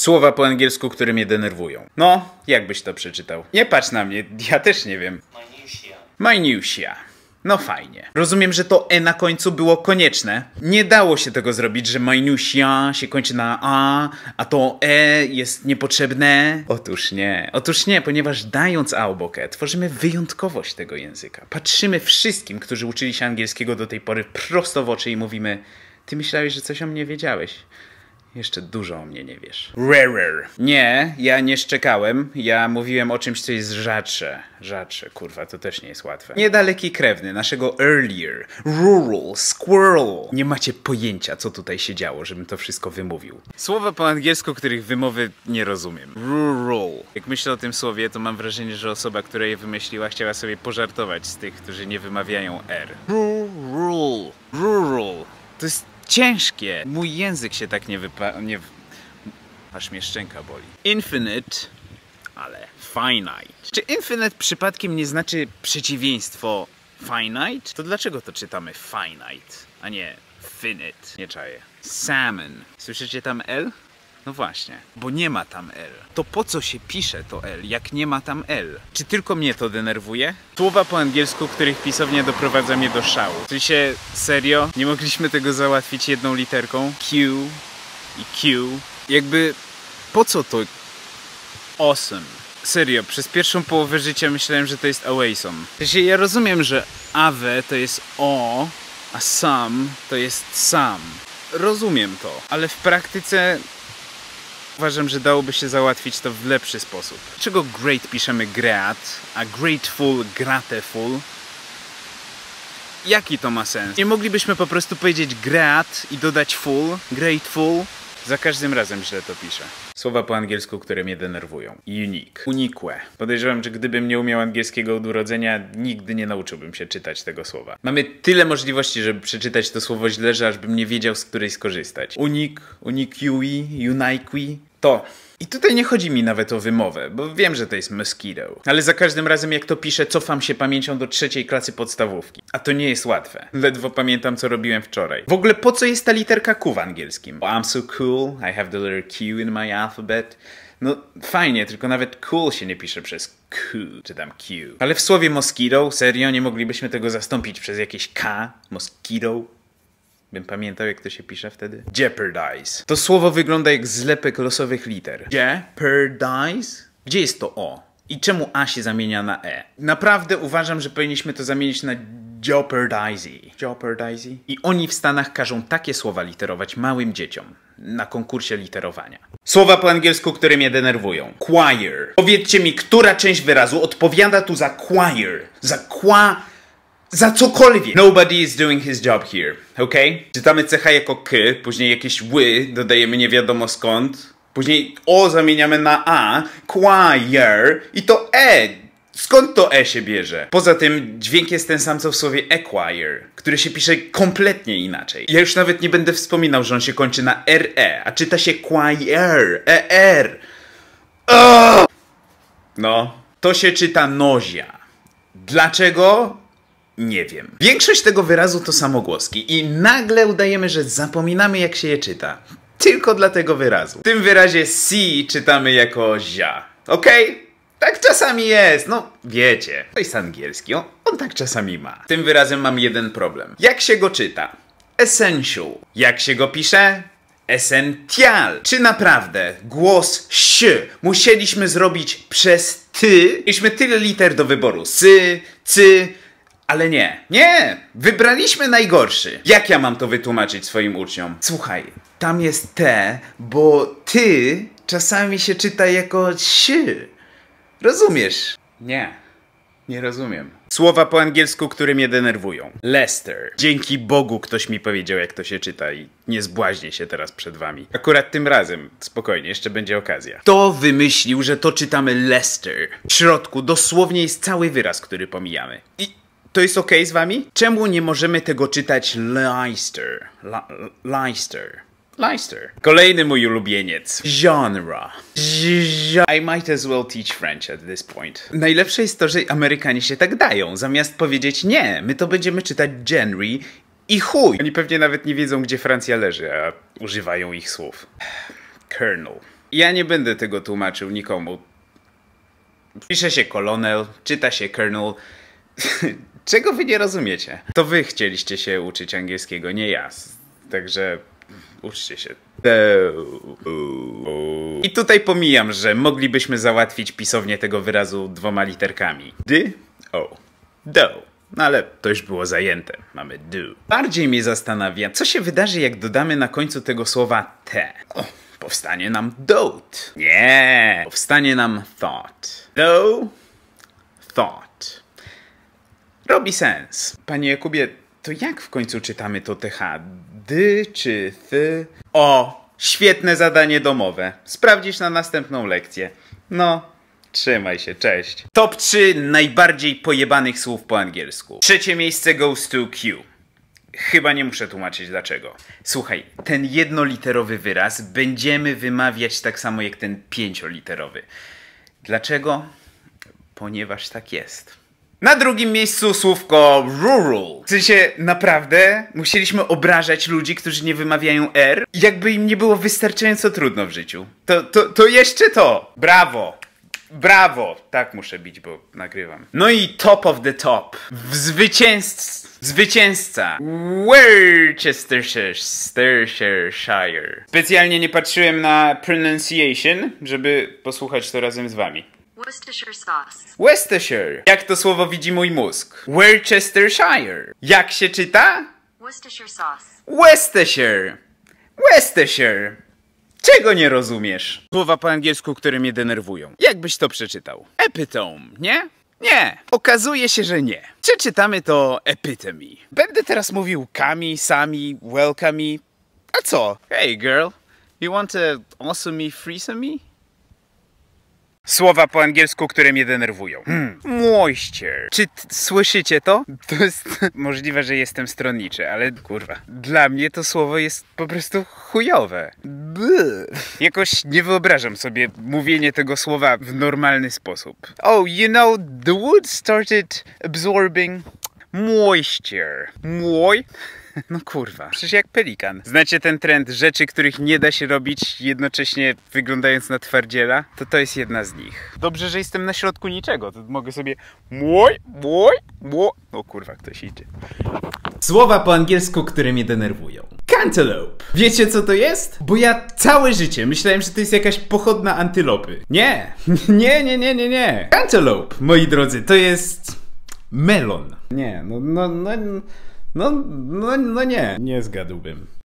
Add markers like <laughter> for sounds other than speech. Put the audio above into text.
Słowa po angielsku, które mnie denerwują. No, jakbyś to przeczytał? Nie patrz na mnie, ja też nie wiem. Minutia. Minusia. No fajnie. Rozumiem, że to E na końcu było konieczne. Nie dało się tego zrobić, że minusia się kończy na A, a to E jest niepotrzebne. Otóż nie. Otóż nie, ponieważ dając A obok E, tworzymy wyjątkowość tego języka. Patrzymy wszystkim, którzy uczyli się angielskiego do tej pory prosto w oczy i mówimy ty myślałeś, że coś o mnie wiedziałeś. Jeszcze dużo o mnie nie wiesz. Rarer. Nie, ja nie szczekałem. Ja mówiłem o czymś, co jest rzadsze. Rzadsze, kurwa, to też nie jest łatwe. Niedaleki krewny naszego earlier. Rural, squirrel. Nie macie pojęcia, co tutaj się działo, żebym to wszystko wymówił. Słowa po angielsku, których wymowy nie rozumiem. Rural. Jak myślę o tym słowie, to mam wrażenie, że osoba, która je wymyśliła, chciała sobie pożartować z tych, którzy nie wymawiają R. Rural. Rural. To jest ciężkie. Mój język się tak nie wypa... nie... Aż mnie szczęka boli. Infinite, ale finite. Czy infinite przypadkiem nie znaczy przeciwieństwo finite? To dlaczego to czytamy finite, a nie finite? Nie czaję. Salmon. Słyszycie tam L? No właśnie, bo nie ma tam L. To po co się pisze to L, jak nie ma tam L? Czy tylko mnie to denerwuje? Słowa po angielsku, których pisownia doprowadza mnie do szału. W sensie, serio? Nie mogliśmy tego załatwić jedną literką? Q i Q. Jakby, po co to awesome? Serio, przez pierwszą połowę życia myślałem, że to jest awesome. Sensie, ja rozumiem, że ave to jest o, a sam to jest sam. Rozumiem to, ale w praktyce Uważam, że dałoby się załatwić to w lepszy sposób. Dlaczego great piszemy great, a grateful grateful? Jaki to ma sens? Nie moglibyśmy po prostu powiedzieć great i dodać full, grateful? Za każdym razem źle to piszę. Słowa po angielsku, które mnie denerwują. Unique. Unikłe. Podejrzewam, że gdybym nie umiał angielskiego od urodzenia, nigdy nie nauczyłbym się czytać tego słowa. Mamy tyle możliwości, żeby przeczytać to słowo źle, że aż bym nie wiedział, z której skorzystać. Unik, uniquiui, uniqui. To. I tutaj nie chodzi mi nawet o wymowę, bo wiem, że to jest mosquito. Ale za każdym razem, jak to piszę, cofam się pamięcią do trzeciej klasy podstawówki. A to nie jest łatwe. Ledwo pamiętam, co robiłem wczoraj. W ogóle po co jest ta literka Q w angielskim? I'm so cool, I have the letter Q in my alphabet. No fajnie, tylko nawet cool się nie pisze przez Q, czy tam Q. Ale w słowie mosquito, serio, nie moglibyśmy tego zastąpić przez jakieś K? Mosquito? Bym pamiętał, jak to się pisze wtedy. Jeopardize. To słowo wygląda jak zlepek losowych liter. Jeopardize? Gdzie jest to O? I czemu A się zamienia na E? Naprawdę uważam, że powinniśmy to zamienić na Jeopardize. Jeopardize? I oni w Stanach każą takie słowa literować małym dzieciom na konkursie literowania. Słowa po angielsku, które mnie denerwują. Choir. Powiedzcie mi, która część wyrazu odpowiada tu za choir? Za qua... Za cokolwiek. Nobody is doing his job here, okay? Czytamy cecha jako k, później jakieś ły, dodajemy nie wiadomo skąd, później o zamieniamy na a, choir i to e. Skąd to e się bierze? Poza tym dźwięk jest ten sam co w słowie acquire, który się pisze kompletnie inaczej. Ja już nawet nie będę wspominał, że on się kończy na re, a czyta się choir, er. No, to się czyta nozia. Dlaczego? Nie wiem. Większość tego wyrazu to samogłoski i nagle udajemy, że zapominamy jak się je czyta. Tylko dla tego wyrazu. W tym wyrazie si czytamy jako zia. Okej? Tak czasami jest, no wiecie. To jest angielski, on, on tak czasami ma. Tym wyrazem mam jeden problem. Jak się go czyta? Essential. Jak się go pisze? Essential. Czy naprawdę głos ś musieliśmy zrobić przez ty? Mieliśmy tyle liter do wyboru. Sy, cy, ale nie. Nie! Wybraliśmy najgorszy. Jak ja mam to wytłumaczyć swoim uczniom? Słuchaj, tam jest te, bo ty czasami się czyta jako si. Rozumiesz? Nie. Nie rozumiem. Słowa po angielsku, które mnie denerwują. Lester. Dzięki Bogu ktoś mi powiedział, jak to się czyta i nie zbłaźnię się teraz przed wami. Akurat tym razem. Spokojnie, jeszcze będzie okazja. Kto wymyślił, że to czytamy Lester? W środku dosłownie jest cały wyraz, który pomijamy. I to jest okej z wami? Czemu nie możemy tego czytać Leicester? Leicester. Leicester. Kolejny mój ulubieniec. Genre. I might as well teach French at this point. Najlepsze jest to, że Amerykanie się tak dają. Zamiast powiedzieć nie, my to będziemy czytać genre i chuj. Oni pewnie nawet nie wiedzą, gdzie Francja leży, a używają ich słów. <sighs> Colonel. Ja nie będę tego tłumaczył nikomu. Pisze się kolonel, czyta się colonel. <laughs> Czego wy nie rozumiecie? To wy chcieliście się uczyć angielskiego, nie ja. Także uczcie się. I tutaj pomijam, że moglibyśmy załatwić pisownię tego wyrazu dwoma literkami. D, o, do. No ale to już było zajęte. Mamy do. Bardziej mnie zastanawia, co się wydarzy, jak dodamy na końcu tego słowa te. O, powstanie nam dote. Nie, powstanie nam thought. Do, thought. Robi sens. Panie Jakubie, to jak w końcu czytamy to TH? D czy th? O, świetne zadanie domowe. Sprawdzisz na następną lekcję. No, trzymaj się, cześć. Top 3 najbardziej pojebanych słów po angielsku. Trzecie miejsce goes to Q. Chyba nie muszę tłumaczyć dlaczego. Słuchaj, ten jednoliterowy wyraz będziemy wymawiać tak samo jak ten pięcioliterowy. Dlaczego? Ponieważ tak jest. Na drugim miejscu słówko rural. W sensie, naprawdę musieliśmy obrażać ludzi, którzy nie wymawiają R, jakby im nie było wystarczająco trudno w życiu. To, to, to jeszcze to. Brawo. Brawo. Tak muszę bić, bo nagrywam. No i top of the top. W zwycięzc... Zwycięzca. Worcestershire. Specjalnie nie patrzyłem na pronunciation, żeby posłuchać to razem z wami. Worcestershire sauce. Worcestershire. Jak to słowo widzi mój mózg? Worcestershire. Jak się czyta? Worcestershire sauce. Worcestershire. Worcestershire. Czego nie rozumiesz? Słowa po angielsku, które mnie denerwują. Jakbyś to przeczytał? Epitome, nie? Nie. Okazuje się, że nie. Przeczytamy to epitome. Będę teraz mówił kami, sami, welcome. A co? Hey girl, you want to also me threesome me? Słowa po angielsku, które mnie denerwują. Hmm. Moisture. Czy słyszycie to? To jest <laughs> możliwe, że jestem stronniczy, ale kurwa. Dla mnie to słowo jest po prostu chujowe. Bleh. Jakoś nie wyobrażam sobie mówienie tego słowa w normalny sposób. Oh, you know, the wood started absorbing moisture. Moj? No kurwa, przecież jak pelikan. Znacie ten trend rzeczy, których nie da się robić jednocześnie wyglądając na twardziela? To to jest jedna z nich. Dobrze, że jestem na środku niczego, to mogę sobie mój, mój, mój. O kurwa, ktoś idzie. Słowa po angielsku, które mnie denerwują. Cantaloupe. Wiecie co to jest? Bo ja całe życie myślałem, że to jest jakaś pochodna antylopy. Nie, <laughs> nie, nie, nie, nie, nie. Cantaloupe, moi drodzy, to jest melon. Nie, no, no, no, no, no, no nie. Nie zgadłbym.